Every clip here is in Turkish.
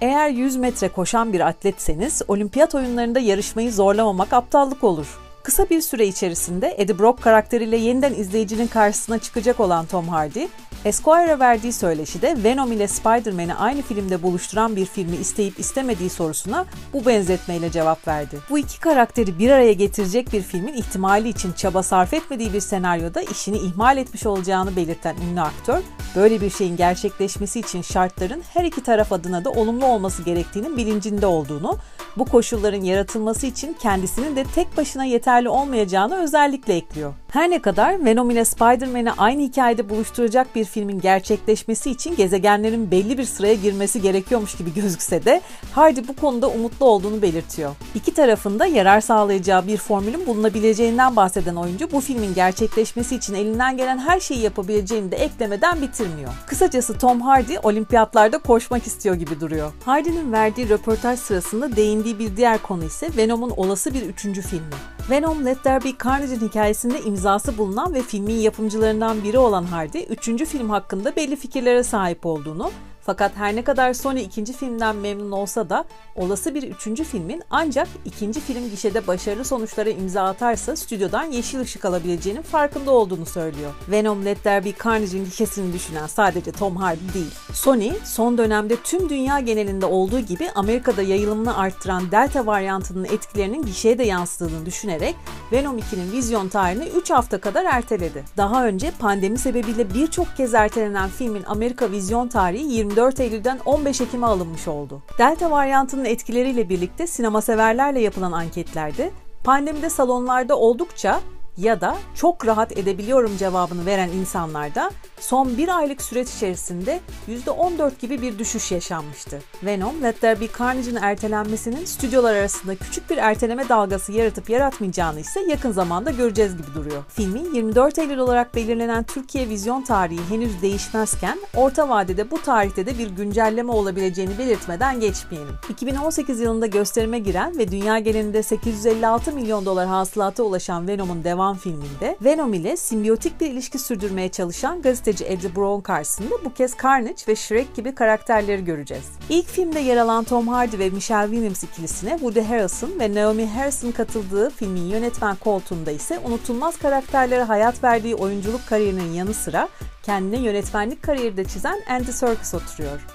Eğer 100 metre koşan bir atletseniz olimpiyat oyunlarında yarışmayı zorlamamak aptallık olur. Kısa bir süre içerisinde Eddie Brock karakteriyle yeniden izleyicinin karşısına çıkacak olan Tom Hardy, Esquire'a verdiği söyleşide Venom ile Spider-Man'i aynı filmde buluşturan bir filmi isteyip istemediği sorusuna bu benzetmeyle cevap verdi. Bu iki karakteri bir araya getirecek bir filmin ihtimali için çaba sarf etmediği bir senaryoda işini ihmal etmiş olacağını belirten ünlü aktör, böyle bir şeyin gerçekleşmesi için şartların her iki taraf adına da olumlu olması gerektiğinin bilincinde olduğunu, bu koşulların yaratılması için kendisinin de tek başına yeterli olmayacağını özellikle ekliyor. Her ne kadar Venom ile Spider-Man'i aynı hikayede buluşturacak bir filmin gerçekleşmesi için gezegenlerin belli bir sıraya girmesi gerekiyormuş gibi gözükse de Hardy bu konuda umutlu olduğunu belirtiyor. İki tarafında yarar sağlayacağı bir formülün bulunabileceğinden bahseden oyuncu bu filmin gerçekleşmesi için elinden gelen her şeyi yapabileceğini de eklemeden bitirmiyor. Kısacası Tom Hardy olimpiyatlarda koşmak istiyor gibi duruyor. Hardy'nin verdiği röportaj sırasında değindiği bir diğer konu ise Venom'un olası bir üçüncü filmi. Venom Let There Be Carnage'in hikayesinde imzası bulunan ve filmin yapımcılarından biri olan Hardy, üçüncü film hakkında belli fikirlere sahip olduğunu fakat her ne kadar Sony ikinci filmden memnun olsa da olası bir üçüncü filmin ancak ikinci film gişede başarılı sonuçlara imza atarsa stüdyodan yeşil ışık alabileceğinin farkında olduğunu söylüyor. Venom Let There Be Carnage'in gişesini düşünen sadece Tom Hardy değil. Sony son dönemde tüm dünya genelinde olduğu gibi Amerika'da yayılımını arttıran Delta varyantının etkilerinin gişeye de yansıdığını düşünerek Venom 2'nin vizyon tarihini 3 hafta kadar erteledi. Daha önce pandemi sebebiyle birçok kez ertelenen filmin Amerika vizyon tarihi 20 24 Eylül'den 15 Ekim'e alınmış oldu. Delta varyantının etkileriyle birlikte sinema severlerle yapılan anketlerde pandemide salonlarda oldukça ya da çok rahat edebiliyorum cevabını veren insanlarda son bir aylık süreç içerisinde %14 gibi bir düşüş yaşanmıştı. Venom, Let There Be Carnage'ın ertelenmesinin stüdyolar arasında küçük bir erteleme dalgası yaratıp yaratmayacağını ise yakın zamanda göreceğiz gibi duruyor. Filmin 24 Eylül olarak belirlenen Türkiye vizyon tarihi henüz değişmezken orta vadede bu tarihte de bir güncelleme olabileceğini belirtmeden geçmeyelim. 2018 yılında gösterime giren ve dünya genelinde 856 milyon dolar hasılata ulaşan Venom'un devam filminde Venom ile simbiyotik bir ilişki sürdürmeye çalışan gazeteci Eddie Brown karşısında bu kez Carnage ve Shrek gibi karakterleri göreceğiz. İlk filmde yer alan Tom Hardy ve Michelle Williams ikilisine Woody Harrelson ve Naomi Harrison katıldığı filmin yönetmen koltuğunda ise unutulmaz karakterlere hayat verdiği oyunculuk kariyerinin yanı sıra kendine yönetmenlik kariyeri de çizen Andy Serkis oturuyor.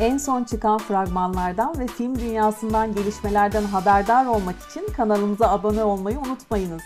En son çıkan fragmanlardan ve film dünyasından gelişmelerden haberdar olmak için kanalımıza abone olmayı unutmayınız.